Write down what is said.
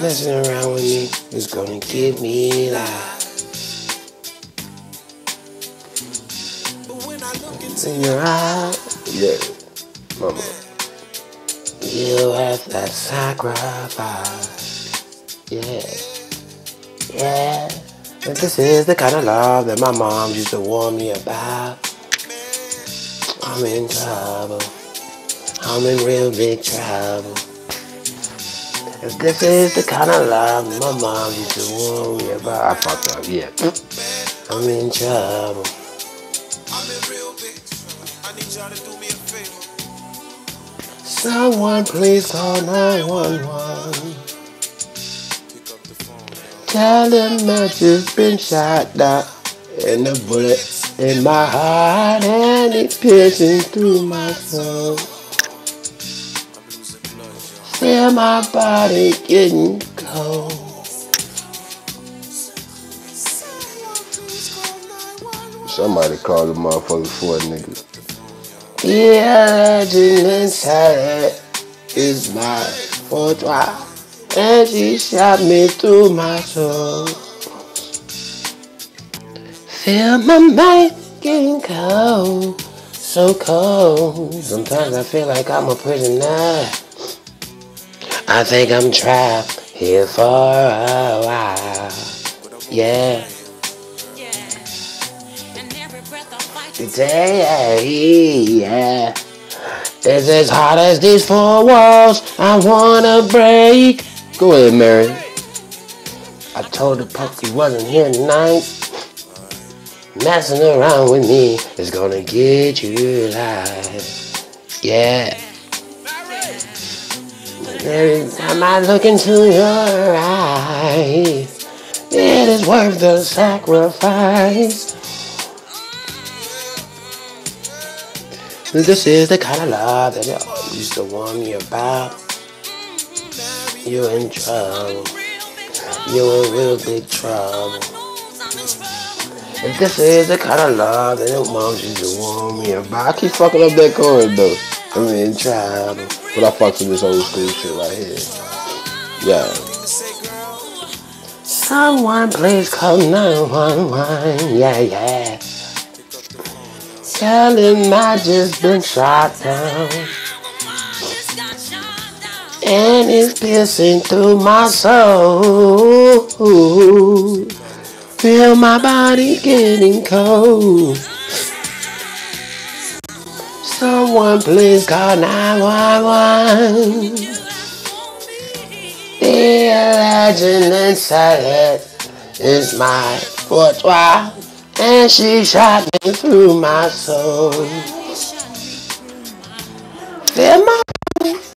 Messing around with me is gonna give me life. But when I look in your eyes, yeah, mama. You have that sacrifice, yeah, yeah. And this is the kind of love that my mom used to warn me about. I'm in trouble. I'm in real big trouble. If this is the kind of love my mom used to warn me about, I fucked up, yeah. Mm. I'm in trouble. Someone please call 911. Tell them I just been shot down and the bullet in my heart and it's piercing through my soul. Feel my body getting cold. Somebody call the motherfucker for a nigga. Yeah, legend inside is my fortress. And she shot me through my soul. Feel my mind getting cold, so cold. Sometimes I feel like I'm a prisoner. I think I'm trapped here for a while. Yeah. Today, yeah. It's as hard as these four walls I wanna break. Go ahead, Mary. I told the pup he wasn't here tonight. Messing around with me is gonna get you life. Yeah. Every time I look into your eyes, it is worth the sacrifice. This is the kind of love that I used to warn me about. You're in trouble. You're in real big trouble. If this is the kind of love that your mom used to warn me about. I keep fucking up that chord though. I'm in trouble. But I fucks with this old school shit right here. Yeah. Someone please call 911. Yeah, yeah. Tell him I just been shot down. And it's piercing through my soul. Feel my body getting cold. Someone please call 911. The legend inside it is my fortress. And she shot me through my soul. Feel my